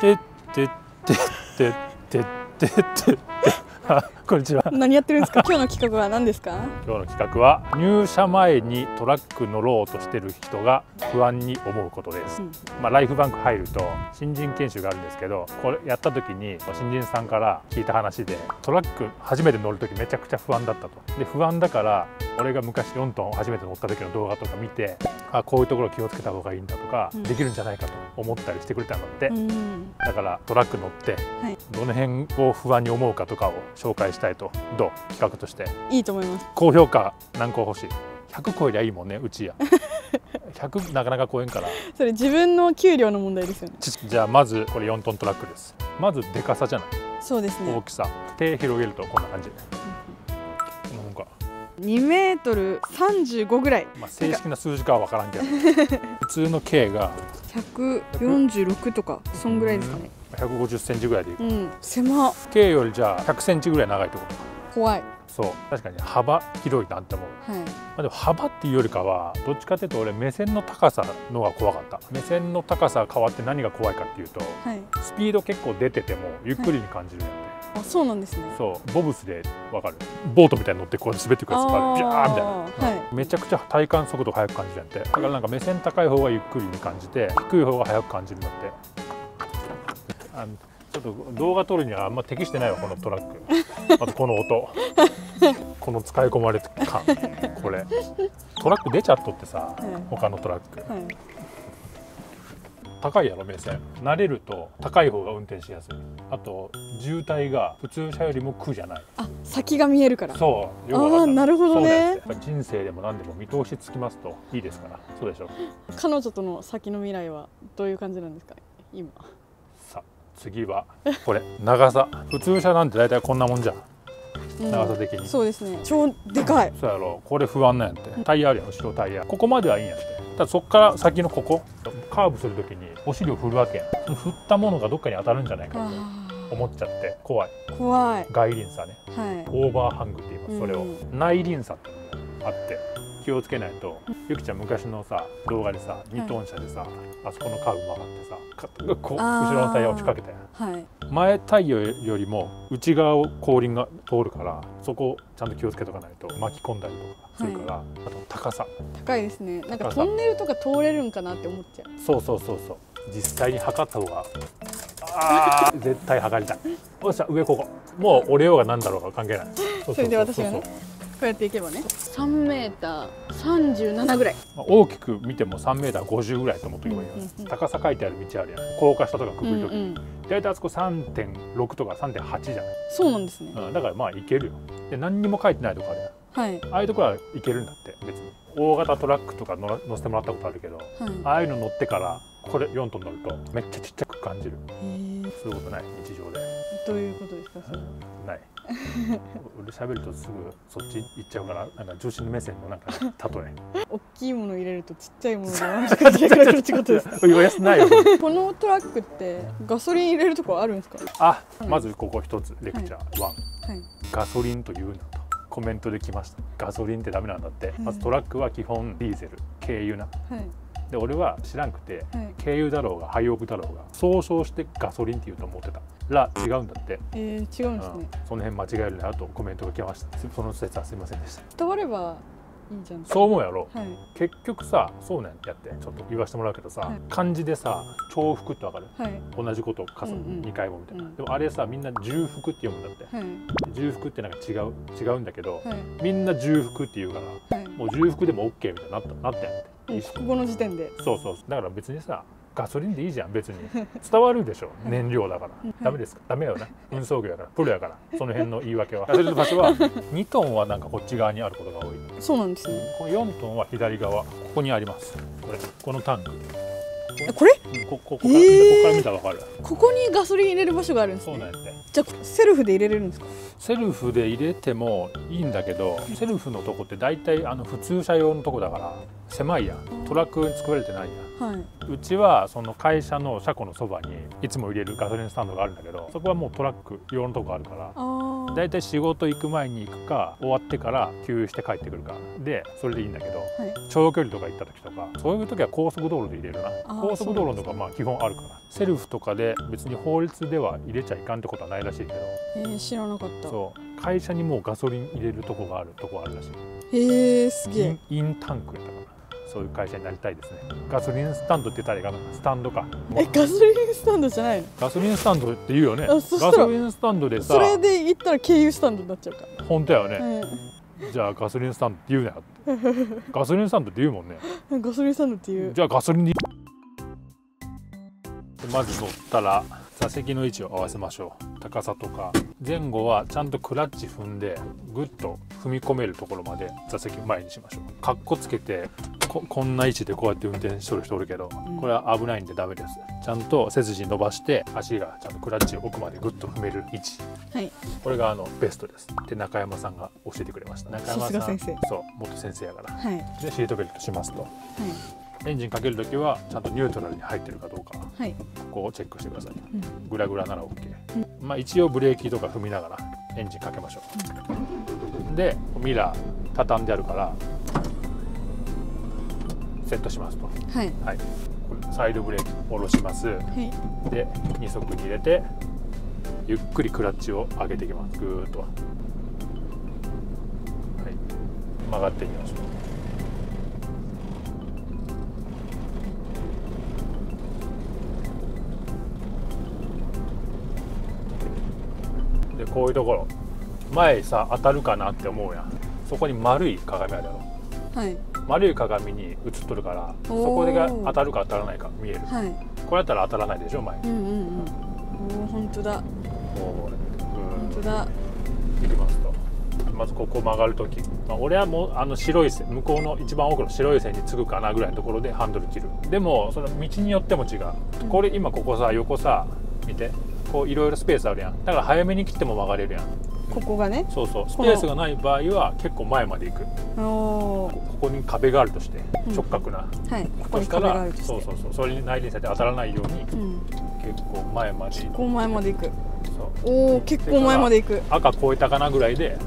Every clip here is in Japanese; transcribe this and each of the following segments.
てってってってってってってあこんにちは何やってるんですか今日の企画は何ですか今日の企画は入社前にトラック乗ろうとしてる人が不安に思うことです、うんまあ、ライフバンク入ると新人研修があるんですけどこれやった時に新人さんから聞いた話でトラック初めて乗る時めちゃくちゃ不安だったとで不安だから俺が昔4トン初めて乗った時の動画とか見てあこういうところ気をつけた方がいいんだとか、うんできるんじゃないかと思ったりしてくれたんだって、うん。だからトラック乗ってはい。どの辺を不安に思うかとかを紹介したいとどう企画として。いいと思います。高評価何個欲しい。100超えりゃいいもんねうちや。100なかなか超えんから。それ自分の給料の問題ですよね。ちじゃあまずこれ4トントラックです。まずでかさじゃない。そうですね。大きさ。手広げるとこんな感じ。こんなもんか、2メートル35ぐらい。まあ、正式な数字かは分からんけど。普通の径が146とかそんぐらいですかね。150センチぐらいでいいうん。狭っ。径よりじゃあ100センチぐらい長いってこと？か怖い。そう。確かに幅広いなって思う。はい。まあ、でも幅っていうよりかはどっちかっていうと俺目線の高さのが怖かった。目線の高さが変わって何が怖いかっていうとはい。スピード結構出ててもゆっくりに感じるんやって、あそうなんですね。そうボブスでわかる。ボートみたいに乗ってこう滑ってくるやつがある。ビャーみたいな、はめちゃくちゃ体感速度速く感じるんて。だからなんか目線高い方がゆっくりに感じて低い方が速く感じるんだって。あのちょっと動画撮るにはあんま適してないわこのトラック。まずこの音。この使い込まれ感。これ。トラック出ちゃっとってさ、はい。他のトラック。いはい高いやろ目線。慣れると高い方が運転しやすい。あと渋滞が普通車よりも苦じゃない。あ先が見えるから。そうあーなるほどね。人生でも何でも見通しつきますといいですから。そうでしょ。彼女との先の未来はどういう感じなんですか今。さあ次はこれ。長さ。普通車なんて大体こんなもんじゃん。うん。長さ的に、そうですね。超でかい。そうやろ。これ不安なんやって。タイヤあるやん。後ろタイヤ。ここまではいいんやって。ただそっから先のここカーブするときにお尻を振るわけやん。振ったものがどっかに当たるんじゃないかあと思っちゃって怖い。ー怖い。外輪差ね。はい。オーバーハングって言いますそれを、う内輪差っていうのがあって気をつけないと。ゆきちゃん昔のさ動画でさ2トン車でさ、あそこのカーブ曲がってさかこ後ろのタイヤ落ちかけたやん。はい。前タイヤよりも内側を後輪が通るからそこをちゃんと気をつけとかないと巻き込んだりとかするから、あと高さ。高いですね。なんかトンネルとか通れるんかなって思っちゃう。そうそうそうそう。実際に測った方があー 絶対測りたい。おっしゃ上ここ。もう折れようがなんだろうが関係ない。それで私がね。そうやっていけばね。3メーター37ぐらい。まあ大きく見ても3メーター50ぐらいと思っておけばいうんうんうん。高さ書いてある道あるやん。高架下とかくぐるとき、うんうん大体あそこ3.6とか3.8じゃない、そうなんですね。うん、だからまあいけるよ。で何にも書いてないとこあるやん。はい。ああいうところはいけるんだって別に。大型トラックとか乗ら乗せてもらったことあるけどはい。ああいうの乗ってからこれ4トン乗るとめっちゃちっちゃく感じる。そういうことない日常で、どういうことですかそれない。俺喋るとすぐそっち行っちゃうからなんか女子の目線のなんか例大きいもの入れるとちっちゃいものが同じ感じが来るってことですえ言わやすないよ。このトラックってガソリン入れるとこあるんですか？あまずここ一つレクチャー1、はい。ガソリンと言うなとコメントで来ました。ガソリンってダメなんだって、まずトラックは基本ディーゼル軽油な。はい。で俺は知らんくてはい。軽油だろうがハイオクだろうが総称してガソリンって言うと思ってたら違うんだって、えー、違うんですうん。ねその辺間違えるなとコメントが来ました。すその説はすいませんでした。伝わればいいじゃん。そう思うやろ。はい。結局さそうなんやってちょっと言わせてもらうけどさ、はい。漢字でさ重複ってわかる？はい。同じことを重ねうんうん2回もみた。いな、うん。でもあれさみんな重複って読むんだって。はい。重複ってなんか違う違うんだけど、はい。みんな重複って言うからはい。もう重複でも OK みたいになったなったんやって。もう国語の時点で。そうそう。だから別にさガソリンでいいじゃん別に。伝わるでしょ？燃料だから。ダメですか？ダメよな。運送業やからプロやから。その辺の言い訳は。ガソリンの場所は？2トンはなんかこっち側にあることが多い。そうなんですね。この4トンは左側。ここにあります。これ。このタンク。えこれ？うんここここから、へーここから見たらわかる。ここにガソリン入れる場所があるんですね。そうなんやって。じゃあセルフで入れれるんですか？セルフで入れてもいいんだけどセルフのとこって大体あの普通車用のとこだから狭いやん。トラックに作られてないやんはい。うちはその会社の車庫のそばにいつも入れるガソリンスタンドがあるんだけどそこはもうトラック用のとこあるからあだいたい仕事行く前に行くか終わってから給油して帰ってくるか。でそれでいいんだけどはい。長距離とか行った時とかそういう時は高速道路で入れる。な高速道路のとかまあ基本あるから。セルフとかで別に法律では入れちゃいかんってことはないらしいけど。えー、知らなかった。そう。会社にもうガソリン入れるとこがあるとこあるらしい。へえすげえ。インタンクやったかなそういう会社になりたいですね。ガソリンスタンドって言ったらいいかな。スタンドか。えガソリンスタンドじゃないの？ガソリンスタンドって言うよね。ガソリンスタンドでさ。それで言ったら経由スタンドにな。っちゃうか本当やよね、ら、じゃあガソリンスタンドって言うなよガソリンスタンドって言うもんね。うん、ガソリンスタンドっていう。じゃあガソリンでまず乗ったら座席の位置を合わせましょう。高さとか。前後はちゃんとクラッチ踏んでグッと踏み込めるところまで座席前にしましょう。かっこつけてここんな位置でこうやって運転しとる人おるけどうん。これは危ないんでダメです。ちゃんと背筋伸ばして足がちゃんとクラッチを奥までグッと踏める位置。はい。これがあのベストです。で中山さんが教えてくれました。中山さん。そう元先生やから。はい。でシートベルトしますと。はい。エンジンかけるときはちゃんとニュートラルに入ってるかどうかはい。ここをチェックしてください。うん。グラグラなら OK、まあ一応ブレーキとか踏みながらエンジンかけましょう、でミラー畳んであるからセットしますと。はい。はい。サイドブレーキ下ろします。はい。で2速に入れてゆっくりクラッチを上げていきます。ぐーっと。はい。曲がってみましょう。でこういうところ。前さ当たるかなって思うやん。そこに丸い鏡あるやろ。はい丸い鏡に映っとるからそこでが当たるか当たらないか見える。はい。これやったら当たらないでしょ前。うんうんうん。おお本当だ。もう。本当だ。いきますと。まずここ曲がるとき、まあ、俺はもうあの白い線向こうの一番奥の白い線につくかなぐらいのところでハンドル切る。でもその道によっても違う。うん。これ今ここさ横さ見て。こういろいろスペースあるやん。だから早めに切っても曲がれるやんここがねそうそう。スペースがない場合は結構前まで行く。こここに壁があるとしてうん。直角な、はい。ここに壁があるとして。そうそうそう。それに内輪差で当たらないようにうん。結構前まで。行くこう前まで行く。そう。おお結構前まで行く。赤超えたかなぐらいではい。こ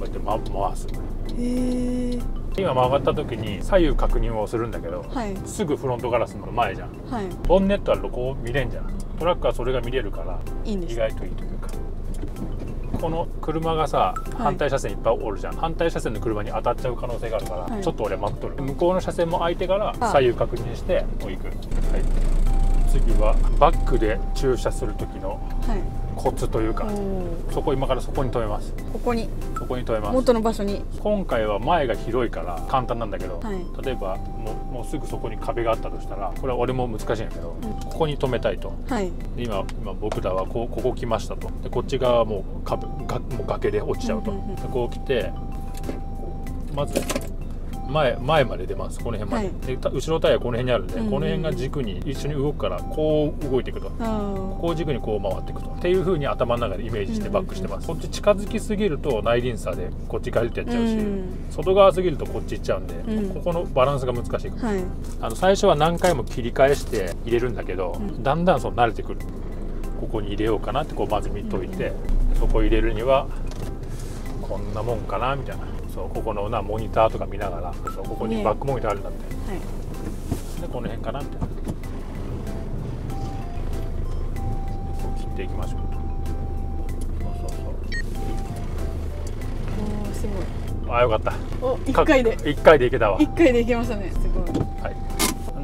うやって、ま、回す。へえ今曲がった時に左右確認をするんだけどはい。すぐフロントガラスの前じゃん。はい。ボンネットあるとこう見れんじゃん。トラックはそれが見れるから意いいんです。外といいというかこの車がさい。反対車線いっぱいおるじゃん、反対車線の車に当たっちゃう可能性があるから、はい。ちょっと俺待っとる。向こうの車線も空いてからあ左右確認してもう行く、はい、次はバックで駐車する時のはいコツというかそこ今からそこに止めます。ここに。そこに止めます。元の場所に。今回は前が広いから簡単なんだけど、はい。例えばもうもうすぐそこに壁があったとしたらこれは俺も難しいんだけど、うん。ここに止めたいと。はい。で今今僕らはこうここ来ましたと。でこっち側はもう壁がもう崖で落ちちゃうと、うんうんうん。でこう来てまず前前まで出ます。この辺まで,、はい。でた後ろタイヤこの辺にあるんで、うん。うんこの辺が軸に一緒に動くからこう動いていくと。あこう軸にこう回っていくと。っていう風に頭の中でイメージしてバックしてます、こっち近づきすぎると内輪差でこっちガリってやっちゃうし、うん。外側すぎるとこっち行っちゃうんで、うん。ここのバランスが難しいあはい。あの最初は何回も切り返して入れるんだけど、うん。だんだんそう慣れてくる。ここに入れようかなってこうまず見といて、そこ入れるにはこんなもんかなみたいなそうここのなモニターとか見ながらそうここにね。バックモニターあるんだって、はい。でこの辺かな。みたいなでこう切っていきましょう。そうそうおおすそうあよかった。ごいお一回で。1回でいけたわ。一回でいけましたね。すごい。はい。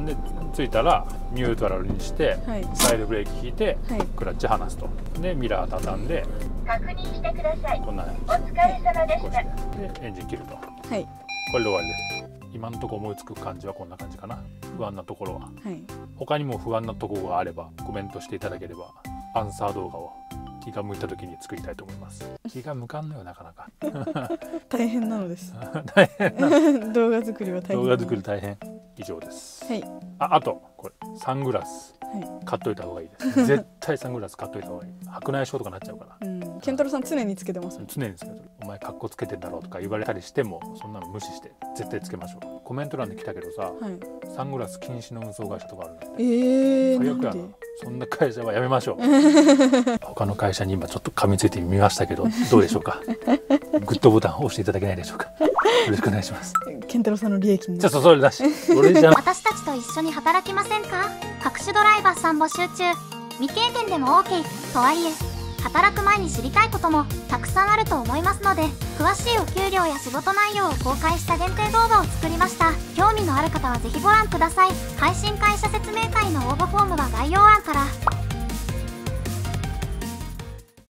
で着いたらニュートラルにして、はい。サイドブレーキ引いてはい。クラッチ離すと。でミラー畳んで確認してください。こんなお疲れ様でしした。てでエンジン切ると。はい。これで終わりです。今のところ思いつく感じはこんな感じかな。不安なところは。はい。他にも不安なところがあればコメントしていただければアンサー動画を気が向いた時に作りたいと思います。気が向かんのよなかなか。大変なのです。大変。動画作りは大変動画作り大変。以上です。はい。ああとこれサングラス。は買っといた方がいいです。絶対サングラス買っといた方がいい。白内障とかなっちゃうから。いうん。健太郎さん常につけてます常につけてるお前かっこつけてんだろうとか言われたりしてもそんなの無視して絶対つけましょう。コメント欄で来たけどさはい。サングラス禁止の運送会社とかあるんだって。えー、最悪やな。なんで？そんな会社はやめましょう。他の会社に今ちょっと噛みついてみましたけどどうでしょうか？グッドボタン押していただけないでしょうか？よろしくお願いします。健太郎さんの利益にちょっとそれだし。俺じゃな私たちと一緒に働きませんか？各種ドライバーさん募集中。未経験でも OK とはいえ働く前に知りたいこともたくさんあると思いますので詳しいお給料や仕事内容を公開した限定動画を作りました。興味のある方は是非ご覧ください。配信会社説明会の応募フォームは概要欄から。